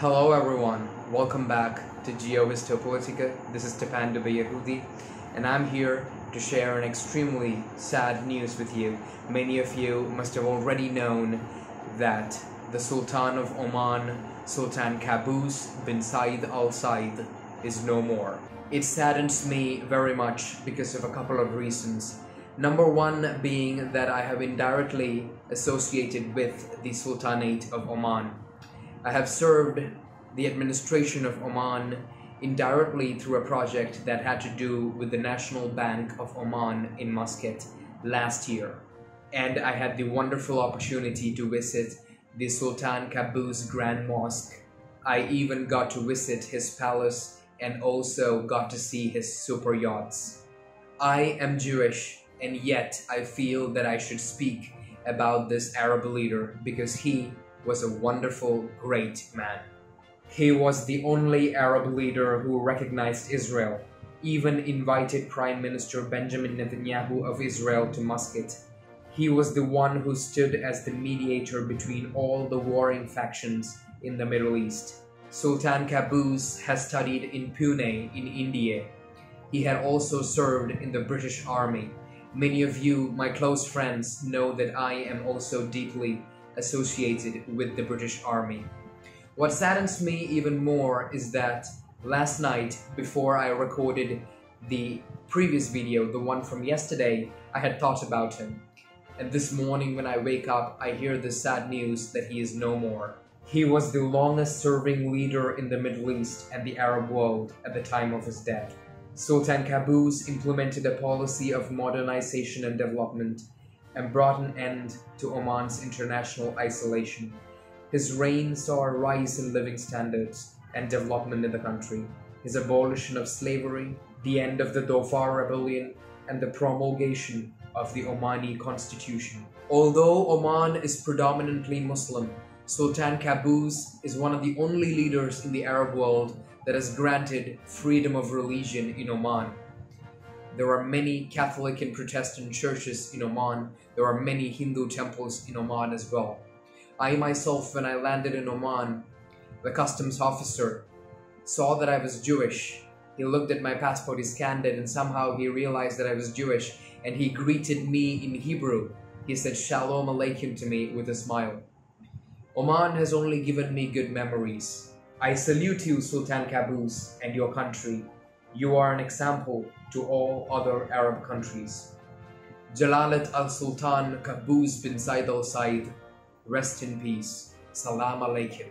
Hello everyone, welcome back to Geohistopolitica. This is Thapan Yehudi, and I'm here to share an extremely sad news with you. Many of you must have already known that the Sultan of Oman, Sultan Qaboos bin Said Al Said, is no more. It saddens me very much because of a couple of reasons. Number one being that I have indirectly associated with the Sultanate of Oman. I have served the administration of Oman indirectly through a project that had to do with the National Bank of Oman in Muscat last year. And I had the wonderful opportunity to visit the Sultan Qaboos Grand Mosque. I even got to visit his palace and also got to see his super yachts. I am Jewish and yet I feel that I should speak about this Arab leader because he was a wonderful, great man. He was the only Arab leader who recognized Israel, even invited Prime Minister Benjamin Netanyahu of Israel to Muscat. He was the one who stood as the mediator between all the warring factions in the Middle East. Sultan Qaboos has studied in Pune in India. He had also served in the British Army. Many of you, my close friends, know that I am also deeply associated with the British Army. What saddens me even more is that last night, before I recorded the previous video, the one from yesterday, I had thought about him. And this morning when I wake up, I hear the sad news that he is no more. He was the longest serving leader in the Middle East and the Arab world at the time of his death. Sultan Qaboos implemented a policy of modernization and development and brought an end to Oman's international isolation. His reign saw a rise in living standards and development in the country. His abolition of slavery, the end of the Dhofar rebellion, and the promulgation of the Omani constitution. Although Oman is predominantly Muslim, Sultan Qaboos is one of the only leaders in the Arab world that has granted freedom of religion in Oman. There are many Catholic and Protestant churches in Oman. There are many Hindu temples in Oman as well. I myself, when I landed in Oman, the customs officer saw that I was Jewish. He looked at my passport, he scanned it, and somehow he realized that I was Jewish, and he greeted me in Hebrew. He said Shalom Aleichem to me with a smile. Oman has only given me good memories. I salute you, Sultan Qaboos, and your country. You are an example to all other Arab countries. Jalalat al-Sultan Qaboos bin Zaid al-Said, rest in peace. Salam alaikum.